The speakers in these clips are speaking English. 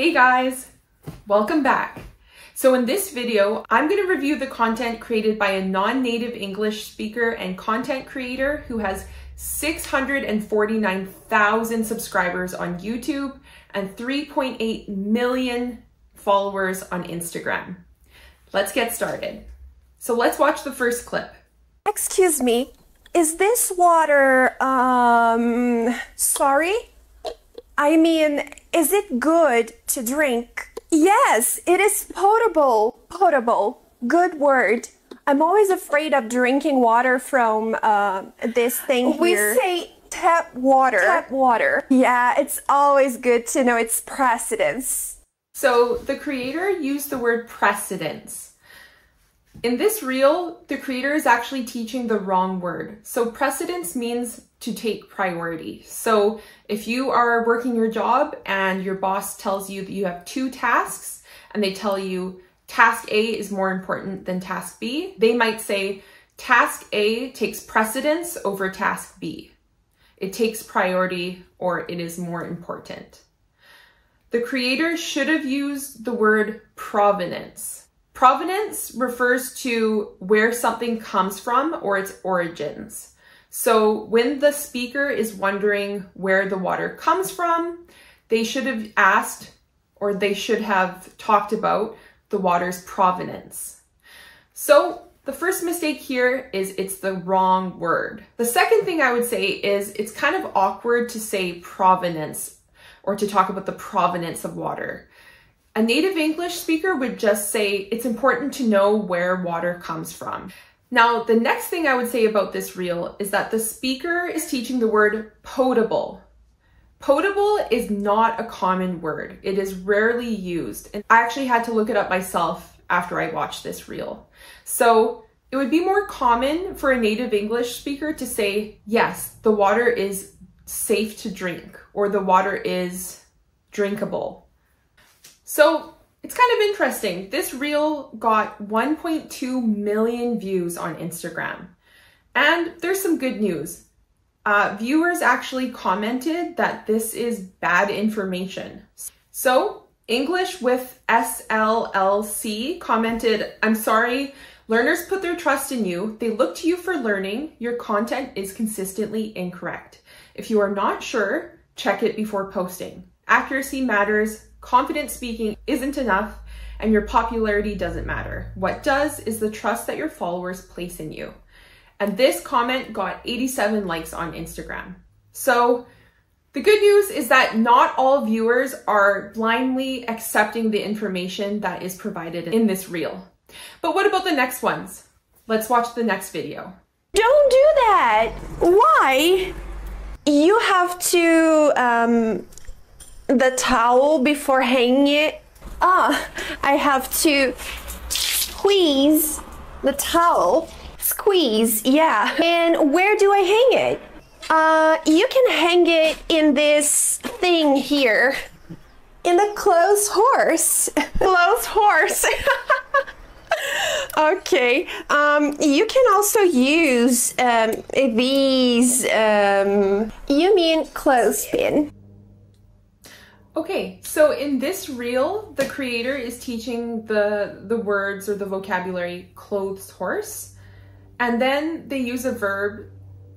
Hey guys, welcome back. So in this video, I'm going to review the content created by a non-native English speaker and content creator who has 649,000 subscribers on YouTube and 3.8 million followers on Instagram. Let's get started. So let's watch the first clip. Excuse me, is this water, um, sorry? I mean, is it good to drink? Yes, it is potable. Potable. Good word. I'm always afraid of drinking water from uh, this thing We here. say tap water. tap water. Yeah, it's always good to know its precedence. So the creator used the word precedence. In this reel, the creator is actually teaching the wrong word. So precedence means to take priority. So if you are working your job and your boss tells you that you have two tasks and they tell you task A is more important than task B, they might say task A takes precedence over task B. It takes priority or it is more important. The creator should have used the word provenance. Provenance refers to where something comes from or its origins. So when the speaker is wondering where the water comes from, they should have asked or they should have talked about the water's provenance. So the first mistake here is it's the wrong word. The second thing I would say is it's kind of awkward to say provenance or to talk about the provenance of water. A native English speaker would just say it's important to know where water comes from. Now, the next thing I would say about this reel is that the speaker is teaching the word potable. Potable is not a common word. It is rarely used. And I actually had to look it up myself after I watched this reel. So it would be more common for a native English speaker to say, yes, the water is safe to drink or the water is drinkable. So it's kind of interesting. This reel got 1.2 million views on Instagram. And there's some good news. Uh, viewers actually commented that this is bad information. So English with SLLC commented, I'm sorry, learners put their trust in you. They look to you for learning. Your content is consistently incorrect. If you are not sure, check it before posting. Accuracy matters, confident speaking isn't enough, and your popularity doesn't matter. What does is the trust that your followers place in you. And this comment got 87 likes on Instagram. So the good news is that not all viewers are blindly accepting the information that is provided in this reel. But what about the next ones? Let's watch the next video. Don't do that. Why? You have to um the towel before hanging it. Ah, I have to squeeze the towel. Squeeze, yeah. And where do I hang it? Uh, you can hang it in this thing here. In the clothes horse. Clothes horse. Okay. Um, you can also use um, these. Um, you mean clothespin? Okay, so in this reel, the creator is teaching the, the words or the vocabulary clothes horse, and then they use a verb,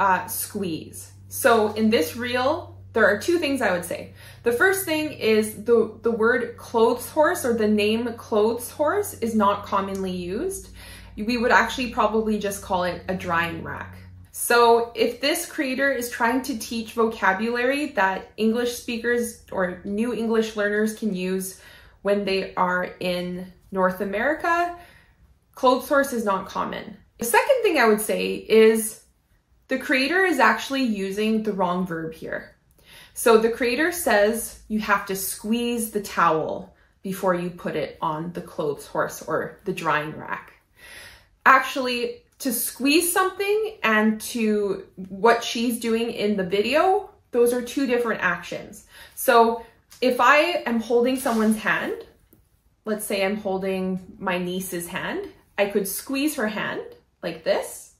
uh, squeeze. So in this reel, there are two things I would say. The first thing is the, the word clothes horse or the name clothes horse is not commonly used. We would actually probably just call it a drying rack. So if this creator is trying to teach vocabulary that English speakers or new English learners can use when they are in North America, clothes horse is not common. The second thing I would say is the creator is actually using the wrong verb here. So the creator says you have to squeeze the towel before you put it on the clothes horse or the drying rack. Actually, to squeeze something and to what she's doing in the video, those are two different actions. So if I am holding someone's hand, let's say I'm holding my niece's hand, I could squeeze her hand like this.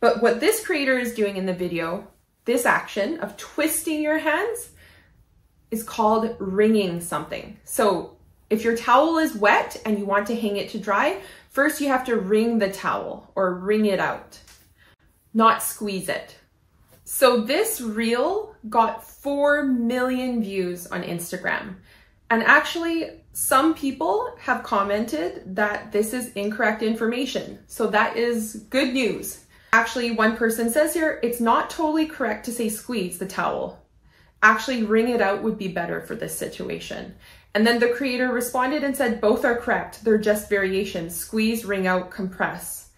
But what this creator is doing in the video, this action of twisting your hands, is called wringing something. So if your towel is wet and you want to hang it to dry, first you have to wring the towel or wring it out, not squeeze it. So this reel got 4 million views on Instagram. And actually, some people have commented that this is incorrect information. So that is good news. Actually, one person says here, it's not totally correct to say squeeze the towel. Actually, wring it out would be better for this situation. And then the creator responded and said, both are correct. They're just variations. Squeeze, wring out, compress.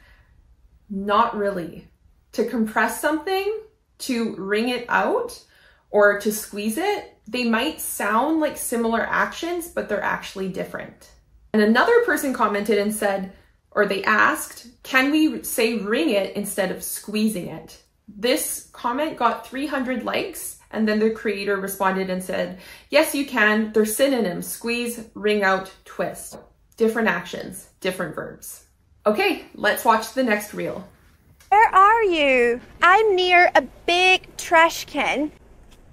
Not really. To compress something, to wring it out, or to squeeze it, they might sound like similar actions, but they're actually different. And another person commented and said, or they asked, can we say wring it instead of squeezing it? This comment got 300 likes and then the creator responded and said, yes, you can. They're synonyms, squeeze, wring out, twist. Different actions, different verbs. Okay, let's watch the next reel. Where are you? I'm near a big trash can.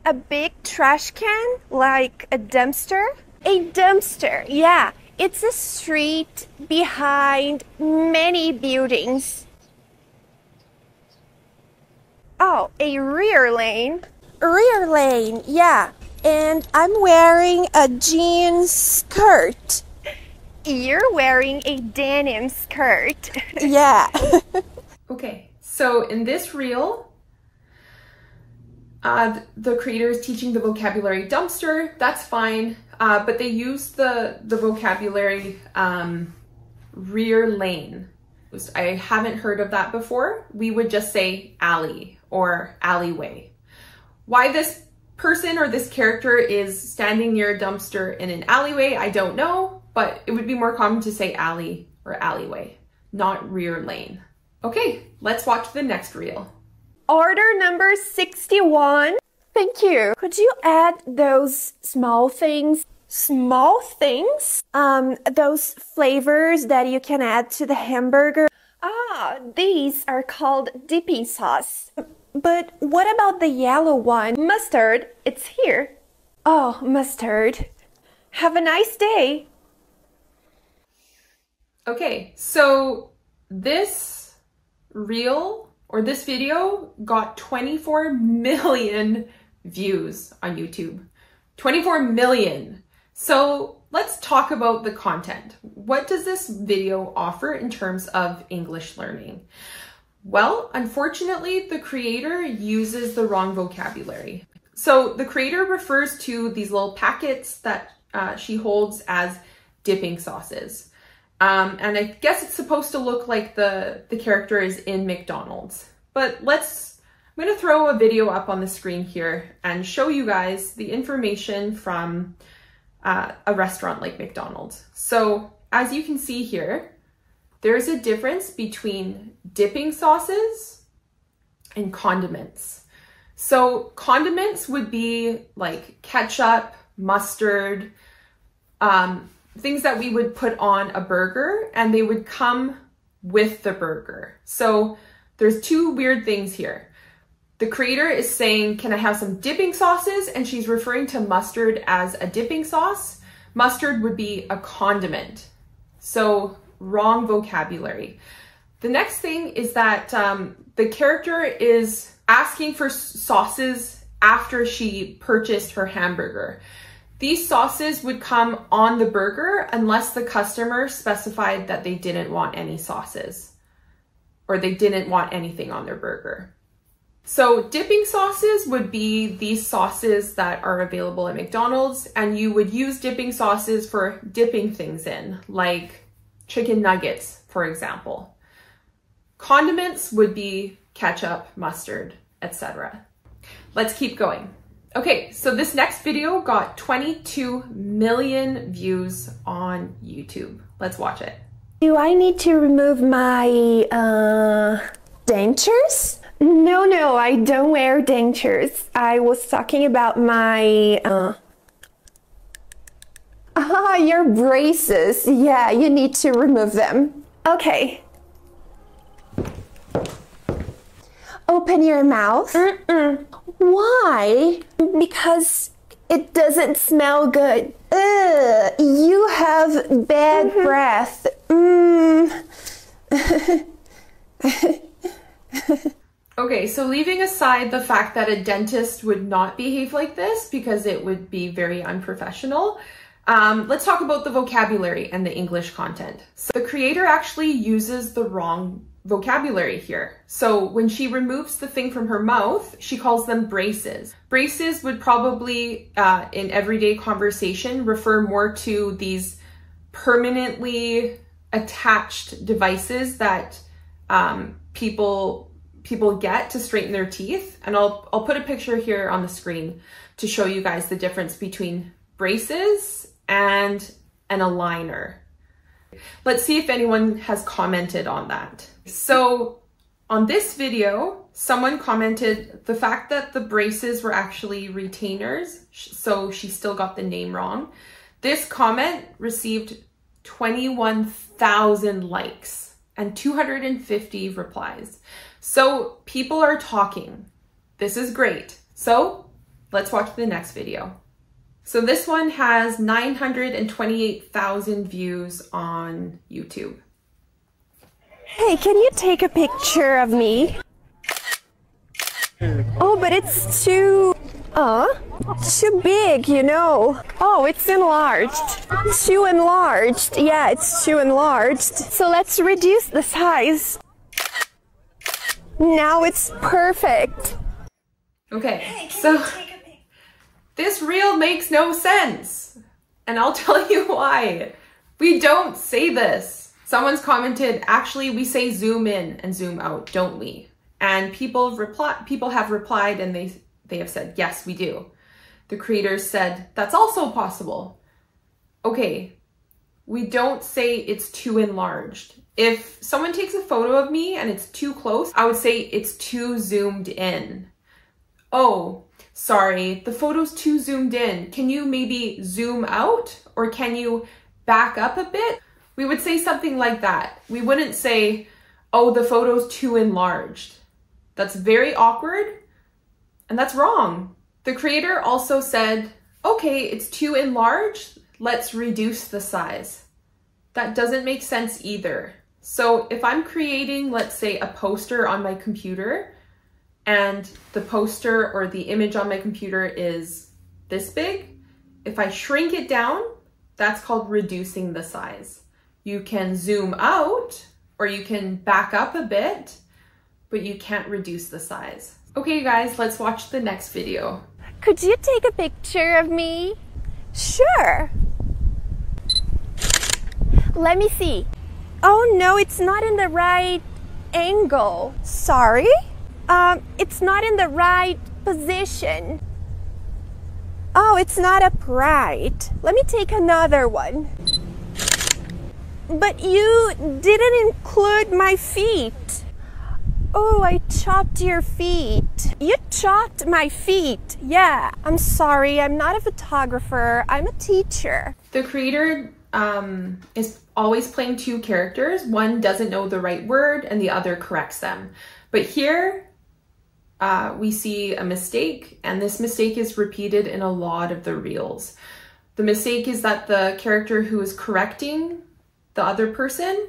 A big trash can? Like a dumpster? A dumpster, yeah. It's a street behind many buildings. Oh, a rear lane? Rear lane, yeah. And I'm wearing a jeans skirt. You're wearing a denim skirt. yeah. Okay, so in this reel, uh, the creator is teaching the vocabulary dumpster. That's fine, uh, but they use the the vocabulary um, rear lane. I haven't heard of that before. We would just say alley or alleyway. Why this person or this character is standing near a dumpster in an alleyway, I don't know, but it would be more common to say alley or alleyway, not rear lane. Okay, let's watch the next reel. Order number 61. Thank you. Could you add those small things? Small things? Um, those flavors that you can add to the hamburger? Ah, these are called dipping sauce. But what about the yellow one? Mustard, it's here. Oh, mustard. Have a nice day. Okay, so this reel or this video got 24 million views on YouTube. 24 million. So let's talk about the content. What does this video offer in terms of English learning? Well, unfortunately, the creator uses the wrong vocabulary. So the creator refers to these little packets that uh, she holds as dipping sauces. Um, and I guess it's supposed to look like the, the character is in McDonald's. But let's, I'm gonna throw a video up on the screen here and show you guys the information from uh, a restaurant like McDonald's. So as you can see here, there's a difference between dipping sauces and condiments. So condiments would be like ketchup, mustard, um, things that we would put on a burger and they would come with the burger. So there's two weird things here. The creator is saying, can I have some dipping sauces? And she's referring to mustard as a dipping sauce. Mustard would be a condiment. So wrong vocabulary. The next thing is that um, the character is asking for sauces after she purchased her hamburger. These sauces would come on the burger unless the customer specified that they didn't want any sauces or they didn't want anything on their burger. So dipping sauces would be these sauces that are available at McDonald's and you would use dipping sauces for dipping things in like chicken nuggets, for example. Condiments would be ketchup, mustard, etc. Let's keep going. Okay, so this next video got 22 million views on YouTube. Let's watch it. Do I need to remove my uh, dentures? No, no, I don't wear dentures. I was talking about my uh, Ah, your braces. Yeah, you need to remove them. Okay. Open your mouth. Mm-mm. Why? Because It doesn't smell good. Ugh, you have bad breath. Mm. Okay, so leaving aside the fact that a dentist would not behave like this because it would be very unprofessional, um, let's talk about the vocabulary and the English content. So the creator actually uses the wrong vocabulary here. So when she removes the thing from her mouth, she calls them braces. Braces would probably, uh, in everyday conversation, refer more to these permanently attached devices that um, people people get to straighten their teeth. And I'll, I'll put a picture here on the screen to show you guys the difference between braces and an aligner. Let's see if anyone has commented on that. So on this video, someone commented the fact that the braces were actually retainers, so she still got the name wrong. This comment received 21,000 likes and 250 replies. So people are talking. This is great. So let's watch the next video. So this one has 928,000 views on YouTube. Hey, can you take a picture of me? Oh, but it's too, uh, too big, you know. Oh, it's enlarged. Too enlarged. Yeah, it's too enlarged. So let's reduce the size. Now it's perfect. Okay, so this reel makes no sense. And I'll tell you why. We don't say this. Someone's commented, actually, we say zoom in and zoom out, don't we? And people reply, people have replied and they, they have said, yes, we do. The creators said, that's also possible. Okay, we don't say it's too enlarged. If someone takes a photo of me and it's too close, I would say it's too zoomed in. Oh, sorry, the photo's too zoomed in. Can you maybe zoom out or can you back up a bit? We would say something like that. We wouldn't say, oh, the photo's too enlarged. That's very awkward and that's wrong. The creator also said, okay, it's too enlarged let's reduce the size. That doesn't make sense either. So if I'm creating, let's say, a poster on my computer, and the poster or the image on my computer is this big, if I shrink it down, that's called reducing the size. You can zoom out or you can back up a bit, but you can't reduce the size. Okay guys, let's watch the next video. Could you take a picture of me? Sure. Let me see. Oh no, it's not in the right angle. Sorry? Um, it's not in the right position. Oh, it's not upright. Let me take another one. But you didn't include my feet. Oh, I chopped your feet. You chopped my feet. Yeah, I'm sorry. I'm not a photographer. I'm a teacher. The creator um, is always playing two characters. One doesn't know the right word and the other corrects them. But here uh, we see a mistake and this mistake is repeated in a lot of the reels. The mistake is that the character who is correcting the other person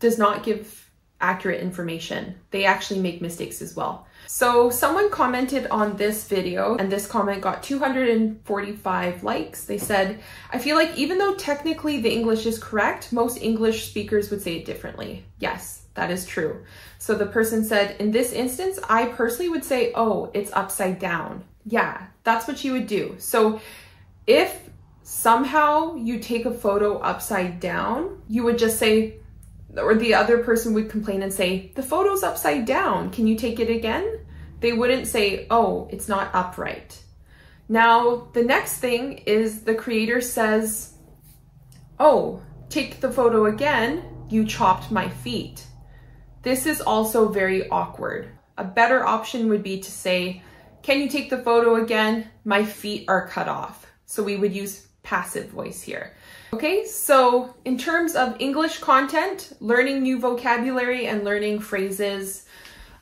does not give accurate information. They actually make mistakes as well. So someone commented on this video and this comment got 245 likes. They said, I feel like even though technically the English is correct, most English speakers would say it differently. Yes, that is true. So the person said, in this instance, I personally would say, oh, it's upside down. Yeah, that's what you would do. So if somehow you take a photo upside down, you would just say, or the other person would complain and say, the photo's upside down. Can you take it again? They wouldn't say, oh, it's not upright. Now, the next thing is the creator says, oh, take the photo again. You chopped my feet. This is also very awkward. A better option would be to say, can you take the photo again? My feet are cut off. So we would use passive voice here. Okay, so in terms of English content, learning new vocabulary and learning phrases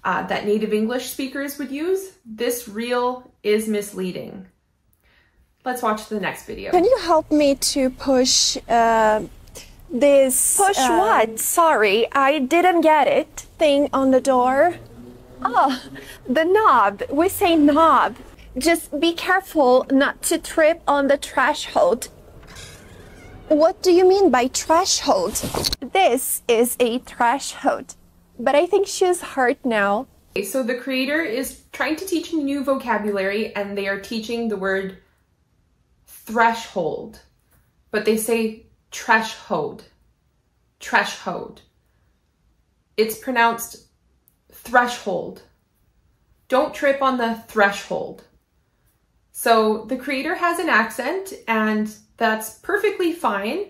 uh, that native English speakers would use, this reel is misleading. let's watch the next video. Can you help me to push uh, this? Push uh, what? Sorry, I didn't get it. Thing on the door. Oh, the knob. We say knob. Just be careful not to trip on the threshold. What do you mean by threshold? This is a threshold. But I think she's hurt now. So the creator is trying to teach new vocabulary and they are teaching the word threshold, but they say threshold. Threshold. It's pronounced threshold. Don't trip on the threshold. So the creator has an accent and that's perfectly fine.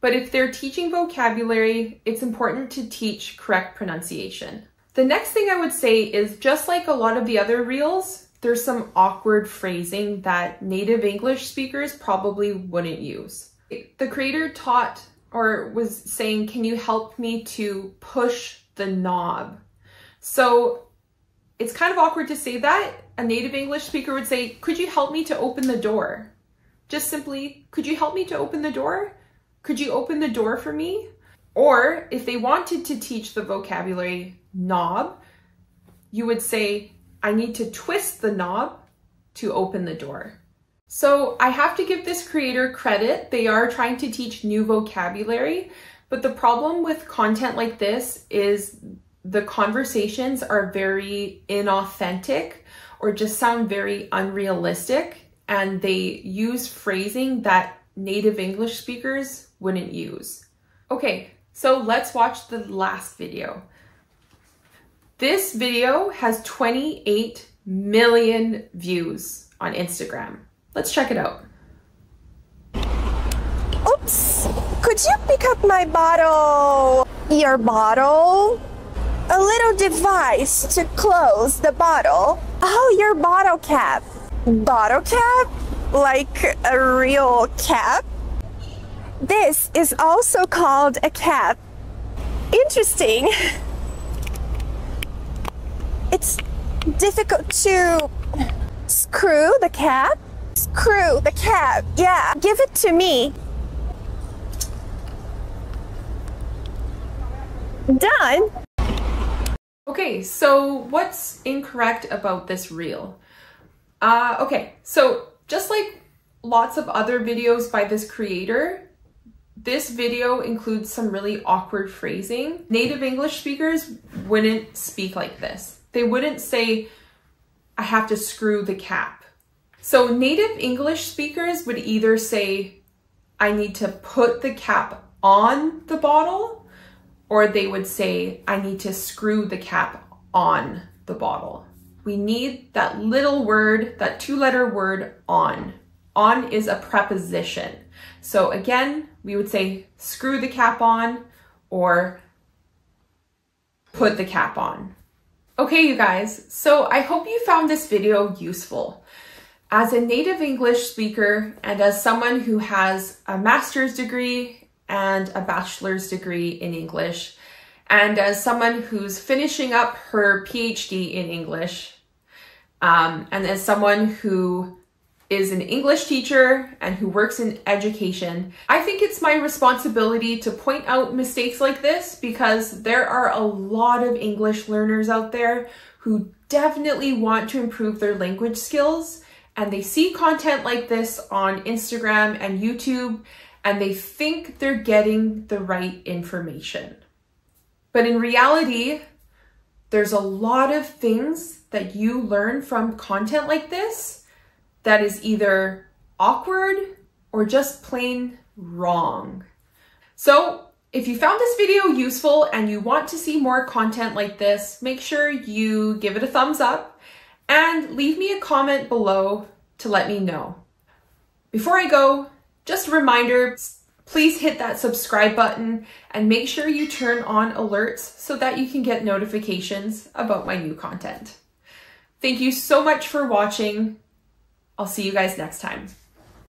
But if they're teaching vocabulary, it's important to teach correct pronunciation. The next thing I would say is just like a lot of the other reels, there's some awkward phrasing that native English speakers probably wouldn't use. The creator taught or was saying, Can you help me to push the knob? So it's kind of awkward to say that. A native English speaker would say, Could you help me to open the door? Just simply, Could you help me to open the door? Could you open the door for me? Or if they wanted to teach the vocabulary knob, you would say, I need to twist the knob to open the door. So I have to give this creator credit. They are trying to teach new vocabulary, but the problem with content like this is the conversations are very inauthentic or just sound very unrealistic and they use phrasing that native English speakers wouldn't use. Okay, so let's watch the last video. This video has 28 million views on Instagram. Let's check it out. Oops! Could you pick up my bottle? Your bottle? A little device to close the bottle. Oh, your bottle cap. Bottle cap? Like a real cap? This is also called a cap. Interesting. It's difficult to screw the cap. Screw the cap. Yeah, give it to me. Done. Okay, so what's incorrect about this reel? Uh, okay, so just like lots of other videos by this creator, this video includes some really awkward phrasing. Native English speakers wouldn't speak like this. They wouldn't say, I have to screw the cap. So native English speakers would either say, I need to put the cap on the bottle, or they would say, I need to screw the cap on the bottle. We need that little word, that two letter word on. On is a preposition. So again, we would say screw the cap on or put the cap on. Okay, you guys, so I hope you found this video useful. As a native English speaker and as someone who has a master's degree and a bachelor's degree in English, and as someone who's finishing up her PhD in English, um, and as someone who is an English teacher and who works in education, I think it's my responsibility to point out mistakes like this because there are a lot of English learners out there who definitely want to improve their language skills and they see content like this on Instagram and YouTube and they think they're getting the right information. But in reality, there's a lot of things that you learn from content like this that is either awkward or just plain wrong. So if you found this video useful and you want to see more content like this, make sure you give it a thumbs up and leave me a comment below to let me know. Before I go, just a reminder, please hit that subscribe button and make sure you turn on alerts so that you can get notifications about my new content. Thank you so much for watching. I'll see you guys next time.